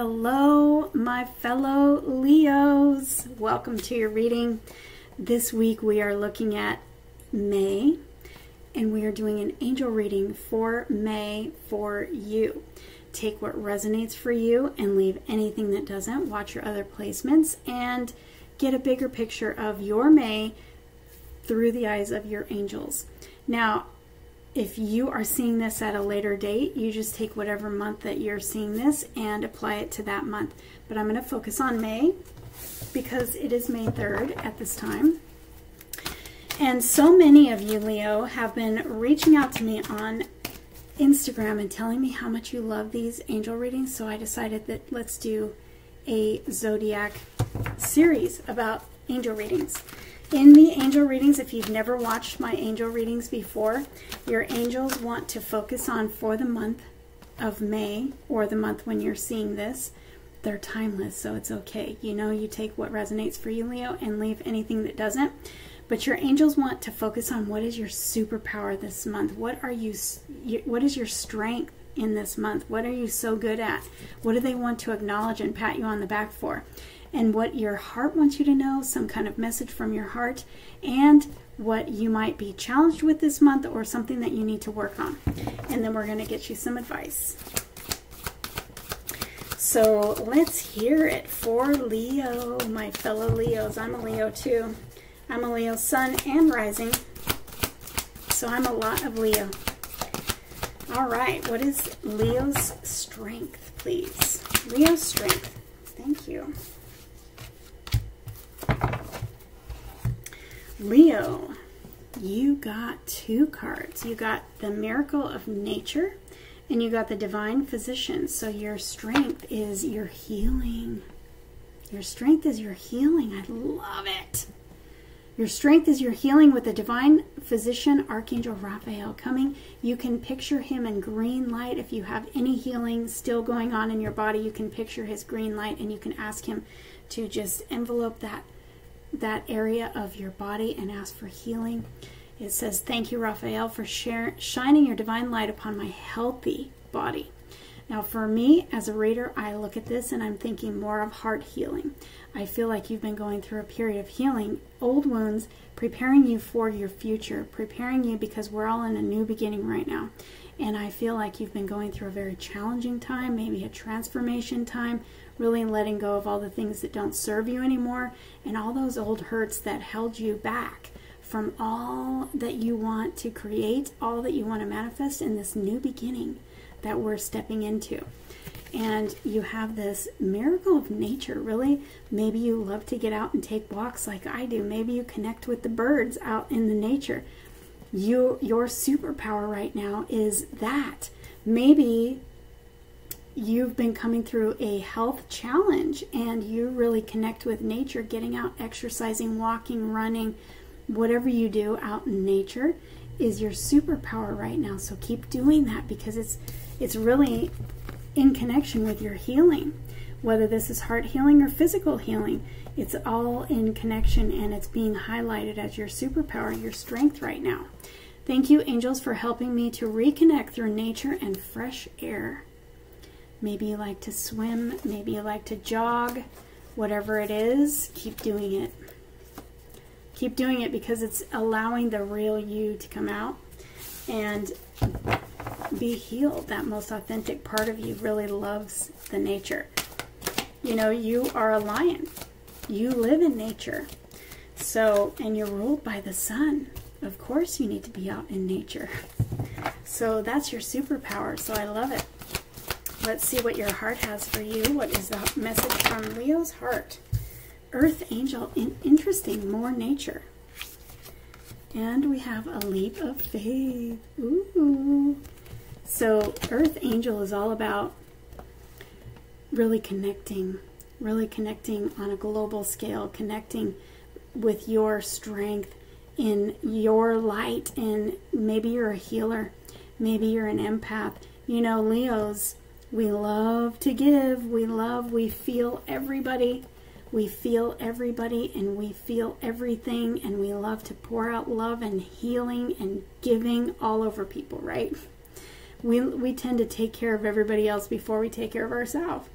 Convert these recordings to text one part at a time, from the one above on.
Hello, my fellow Leos. Welcome to your reading. This week we are looking at May and we are doing an angel reading for May for you. Take what resonates for you and leave anything that doesn't. Watch your other placements and get a bigger picture of your May through the eyes of your angels. Now, if you are seeing this at a later date, you just take whatever month that you're seeing this and apply it to that month. But I'm going to focus on May because it is May 3rd at this time. And so many of you, Leo, have been reaching out to me on Instagram and telling me how much you love these angel readings. So I decided that let's do a zodiac series about angel readings. In the angel readings, if you've never watched my angel readings before, your angels want to focus on for the month of May or the month when you're seeing this. They're timeless, so it's okay. You know, you take what resonates for you, Leo, and leave anything that doesn't. But your angels want to focus on what is your superpower this month? What are you what is your strength in this month? What are you so good at? What do they want to acknowledge and pat you on the back for? And what your heart wants you to know, some kind of message from your heart, and what you might be challenged with this month or something that you need to work on. And then we're going to get you some advice. So let's hear it for Leo, my fellow Leos. I'm a Leo too. I'm a Leo sun and rising. So I'm a lot of Leo. All right, what is Leo's strength, please? Leo's strength. Thank you. Leo, you got two cards. You got the Miracle of Nature and you got the Divine Physician. So your strength is your healing. Your strength is your healing. I love it. Your strength is your healing with the divine physician, Archangel Raphael, coming. You can picture him in green light. If you have any healing still going on in your body, you can picture his green light and you can ask him to just envelope that that area of your body and ask for healing. It says, Thank you, Raphael, for share, shining your divine light upon my healthy body. Now, for me as a reader, I look at this and I'm thinking more of heart healing. I feel like you've been going through a period of healing old wounds, preparing you for your future, preparing you because we're all in a new beginning right now. And I feel like you've been going through a very challenging time, maybe a transformation time, really letting go of all the things that don't serve you anymore and all those old hurts that held you back from all that you want to create, all that you want to manifest in this new beginning that we're stepping into. And you have this miracle of nature, really. Maybe you love to get out and take walks like I do. Maybe you connect with the birds out in the nature. You, your superpower right now is that. Maybe you've been coming through a health challenge and you really connect with nature, getting out, exercising, walking, running, whatever you do out in nature is your superpower right now. So keep doing that because it's it's really in connection with your healing. Whether this is heart healing or physical healing, it's all in connection and it's being highlighted as your superpower, your strength right now. Thank you, angels, for helping me to reconnect through nature and fresh air. Maybe you like to swim, maybe you like to jog, whatever it is, keep doing it. Keep doing it because it's allowing the real you to come out and be healed. That most authentic part of you really loves the nature. You know, you are a lion. You live in nature. So, and you're ruled by the sun. Of course you need to be out in nature. So that's your superpower. So I love it. Let's see what your heart has for you. What is the message from Leo's heart? Earth Angel, in interesting, more nature. And we have a leap of faith. Ooh. So Earth Angel is all about really connecting, really connecting on a global scale, connecting with your strength in your light. And maybe you're a healer. Maybe you're an empath. You know, Leos we love to give. We love, we feel everybody. We feel everybody and we feel everything and we love to pour out love and healing and giving all over people, right? We, we tend to take care of everybody else before we take care of ourselves.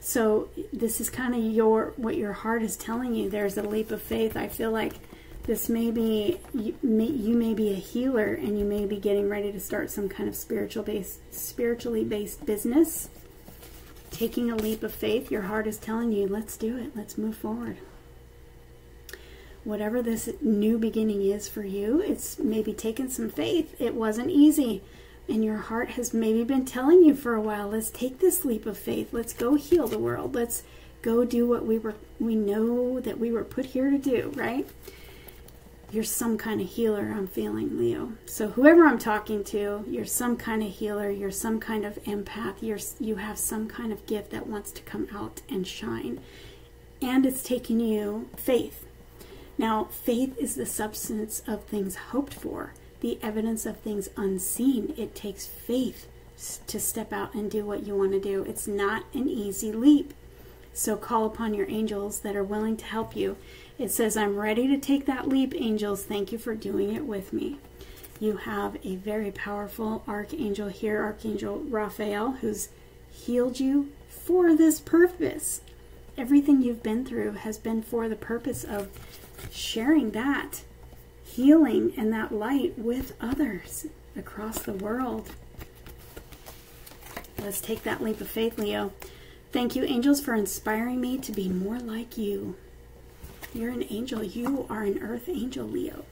So this is kind of your what your heart is telling you. There's a leap of faith. I feel like this may be you may, you may be a healer and you may be getting ready to start some kind of spiritual based spiritually based business. Taking a leap of faith your heart is telling you let's do it. Let's move forward. Whatever this new beginning is for you it's maybe taken some faith. It wasn't easy. And your heart has maybe been telling you for a while let's take this leap of faith. Let's go heal the world. Let's go do what we were we know that we were put here to do right you're some kind of healer, I'm feeling, Leo. So whoever I'm talking to, you're some kind of healer, you're some kind of empath, you're you have some kind of gift that wants to come out and shine. And it's taking you faith. Now, faith is the substance of things hoped for, the evidence of things unseen. It takes faith to step out and do what you want to do. It's not an easy leap. So call upon your angels that are willing to help you. It says, I'm ready to take that leap, angels. Thank you for doing it with me. You have a very powerful archangel here, Archangel Raphael, who's healed you for this purpose. Everything you've been through has been for the purpose of sharing that healing and that light with others across the world. Let's take that leap of faith, Leo. Thank you, angels, for inspiring me to be more like you. You're an angel. You are an earth angel, Leo.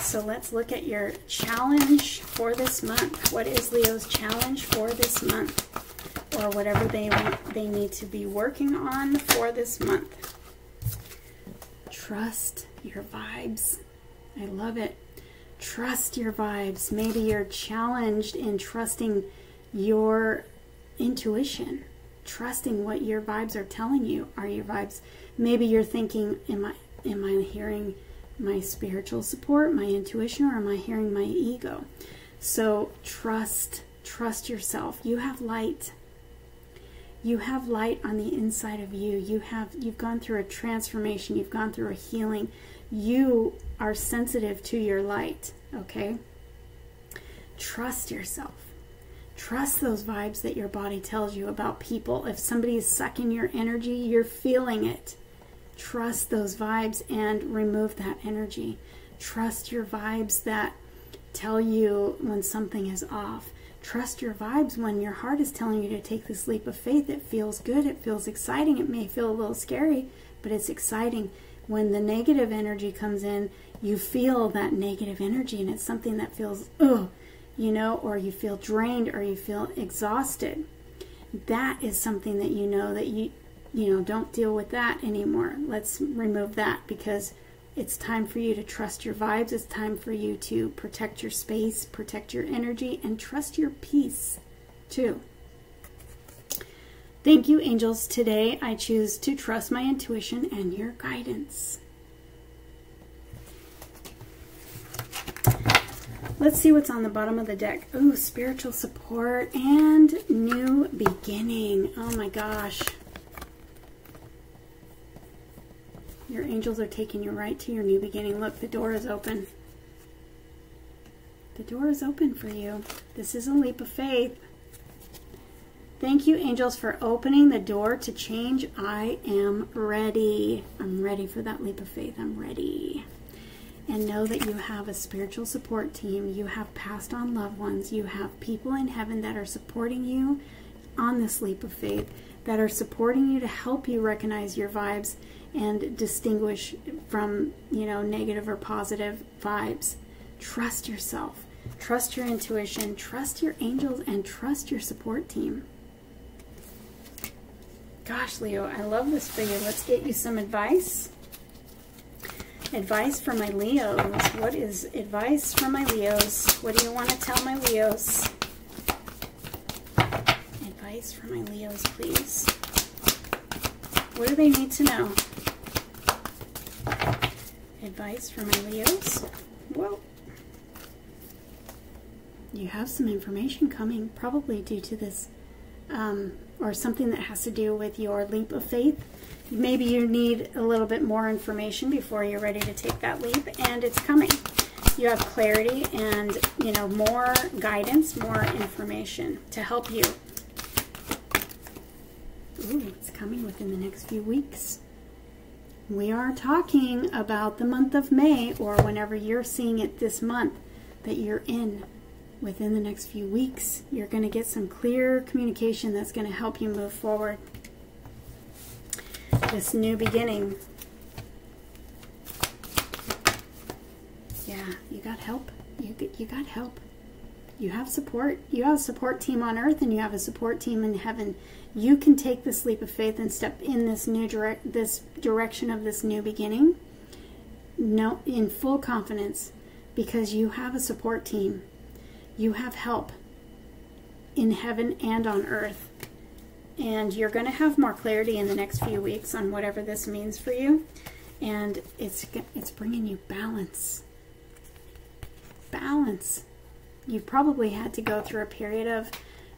So let's look at your challenge for this month. What is Leo's challenge for this month? Or whatever they they need to be working on for this month. Trust your vibes. I love it. Trust your vibes. Maybe you're challenged in trusting your intuition, trusting what your vibes are telling you. Are your vibes maybe you're thinking, am I am I hearing my spiritual support, my intuition, or am I hearing my ego? So trust, trust yourself. You have light. You have light on the inside of you. You have you've gone through a transformation. You've gone through a healing. You are sensitive to your light, okay? Trust yourself. Trust those vibes that your body tells you about people. If somebody is sucking your energy, you're feeling it. Trust those vibes and remove that energy. Trust your vibes that tell you when something is off. Trust your vibes when your heart is telling you to take this leap of faith. It feels good, it feels exciting. It may feel a little scary, but it's exciting. When the negative energy comes in, you feel that negative energy, and it's something that feels, oh, you know, or you feel drained or you feel exhausted. That is something that you know that you you know, don't deal with that anymore. Let's remove that because it's time for you to trust your vibes. It's time for you to protect your space, protect your energy, and trust your peace too. Thank you, angels. Today I choose to trust my intuition and your guidance. Let's see what's on the bottom of the deck. Oh, spiritual support and new beginning. Oh my gosh. Your angels are taking you right to your new beginning. Look, the door is open. The door is open for you. This is a leap of faith. Thank you, angels, for opening the door to change. I am ready. I'm ready for that leap of faith. I'm ready. And know that you have a spiritual support team. You have passed on loved ones. You have people in heaven that are supporting you on this leap of faith, that are supporting you to help you recognize your vibes and distinguish from, you know, negative or positive vibes. Trust yourself. Trust your intuition. Trust your angels and trust your support team. Gosh, Leo, I love this for you. Let's get you some advice. Advice for my Leos. What is advice for my Leos? What do you want to tell my Leos? Advice for my Leos, please. What do they need to know? advice for my Leos? Well, you have some information coming, probably due to this, um, or something that has to do with your leap of faith. Maybe you need a little bit more information before you're ready to take that leap, and it's coming. You have clarity and, you know, more guidance, more information to help you. Ooh, it's coming within the next few weeks. We are talking about the month of May, or whenever you're seeing it this month that you're in. Within the next few weeks, you're going to get some clear communication that's going to help you move forward. This new beginning. Yeah, you got help. You, you got help you have support. You have a support team on earth and you have a support team in heaven. You can take this leap of faith and step in this new direct this direction of this new beginning. No in full confidence because you have a support team. You have help in heaven and on earth. And you're going to have more clarity in the next few weeks on whatever this means for you. And it's it's bringing you balance. Balance you've probably had to go through a period of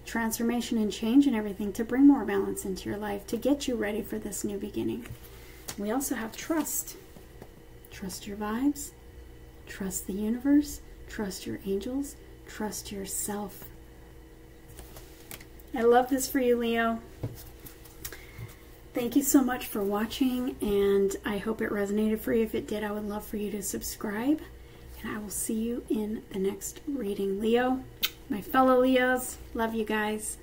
transformation and change and everything to bring more balance into your life, to get you ready for this new beginning. We also have trust. Trust your vibes, trust the universe, trust your angels, trust yourself. I love this for you, Leo. Thank you so much for watching, and I hope it resonated for you. If it did, I would love for you to subscribe and I will see you in the next reading. Leo, my fellow Leos, love you guys.